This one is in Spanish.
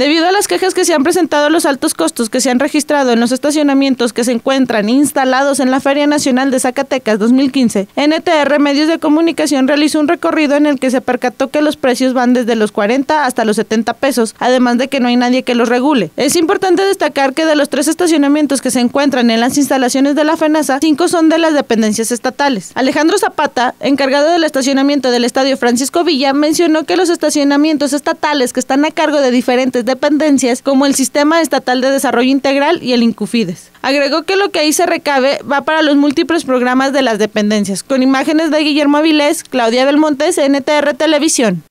Debido a las quejas que se han presentado los altos costos que se han registrado en los estacionamientos que se encuentran instalados en la Feria Nacional de Zacatecas 2015, NTR Medios de Comunicación realizó un recorrido en el que se percató que los precios van desde los 40 hasta los 70 pesos, además de que no hay nadie que los regule. Es importante destacar que de los tres estacionamientos que se encuentran en las instalaciones de la FENASA, cinco son de las dependencias estatales. Alejandro Zapata, encargado del estacionamiento del Estadio Francisco Villa, mencionó que los estacionamientos estatales que están a cargo de diferentes dependencias, como el Sistema Estatal de Desarrollo Integral y el Incufides. Agregó que lo que ahí se recabe va para los múltiples programas de las dependencias. Con imágenes de Guillermo Avilés, Claudia Belmontes, NTR Televisión.